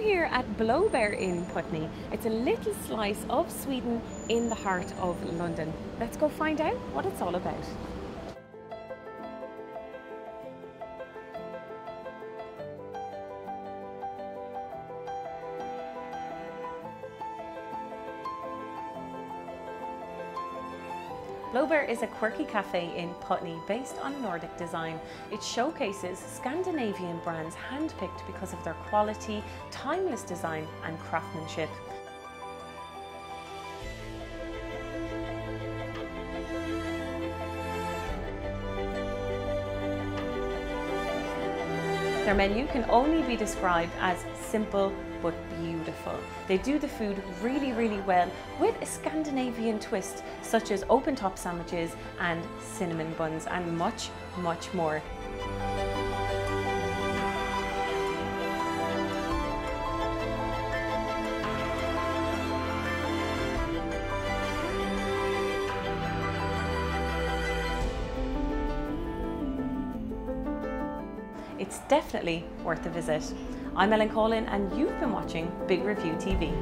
here at Blåbär in Putney. It's a little slice of Sweden in the heart of London. Let's go find out what it's all about. Blåbär is a quirky cafe in Putney based on Nordic design. It showcases Scandinavian brands handpicked because of their quality, timeless design and craftsmanship. Their menu can only be described as simple but beautiful. They do the food really, really well with a Scandinavian twist, such as open top sandwiches and cinnamon buns, and much, much more. It's definitely worth a visit. I'm Ellen Collin and you've been watching Big Review TV.